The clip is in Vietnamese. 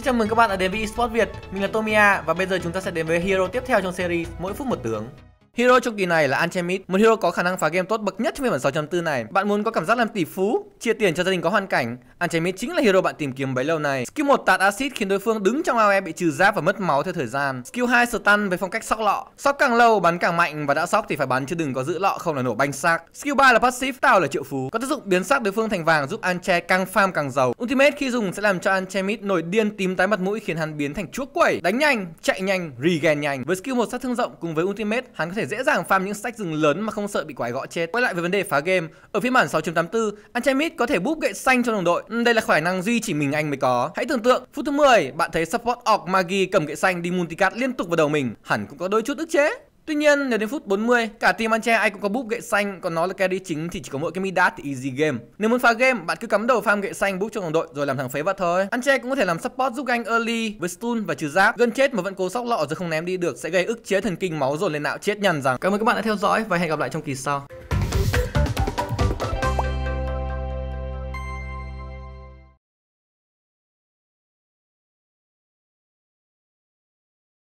Xin chào mừng các bạn đã đến với eSports Việt, mình là Tomia và bây giờ chúng ta sẽ đến với hero tiếp theo trong series mỗi phút một tướng. Hero trong kỳ này là Anchemit, một hero có khả năng phá game tốt bậc nhất trong phiên bản 6.4 này. Bạn muốn có cảm giác làm tỷ phú, chia tiền cho gia đình có hoàn cảnh, Anchemit chính là hero bạn tìm kiếm bấy lâu này. Skill 1 tạt acid khiến đối phương đứng trong AoE bị trừ giáp và mất máu theo thời gian. Skill 2 stun với phong cách sóc lọ. Sóc càng lâu bắn càng mạnh và đã sóc thì phải bắn chứ đừng có giữ lọ không là nổ banh xác. Skill 3 là passive tạo là triệu phú, có tác dụng biến xác đối phương thành vàng giúp Anche càng farm càng giàu. Ultimate khi dùng sẽ làm cho Anchemit nổi điên tím tái mặt mũi khiến hắn biến thành chuốc quẩy, đánh nhanh, chạy nhanh, regen nhanh. Với skill 1 sát thương rộng cùng với ultimate, hắn có thể dễ dàng farm những stack rừng lớn mà không sợ bị quái gõ chết. Quay lại với vấn đề phá game, ở phiên bản 6.84, Anchemit có thể búp gậy xanh cho đồng đội. Ừ, đây là khả năng duy chỉ mình anh mới có. Hãy tưởng tượng, phút thứ 10, bạn thấy support Orc Magi cầm gậy xanh đi multicast liên tục vào đầu mình, hẳn cũng có đôi chút ức chế. Tuy nhiên, nếu đến phút 40 cả team Anche ai cũng có búp gậy xanh còn nó là carry chính thì chỉ có mỗi cái Midas thì easy game. Nếu muốn phá game, bạn cứ cắm đầu farm gậy xanh, búp cho đồng đội, rồi làm thằng phế vật thôi. Anche cũng có thể làm support giúp anh early với stun và trừ giáp. Gần chết mà vẫn cố sóc lọ rồi không ném đi được sẽ gây ức chế thần kinh máu rồi lên não chết nhằn rằng. Cảm ơn các bạn đã theo dõi và hẹn gặp lại trong kỳ sau.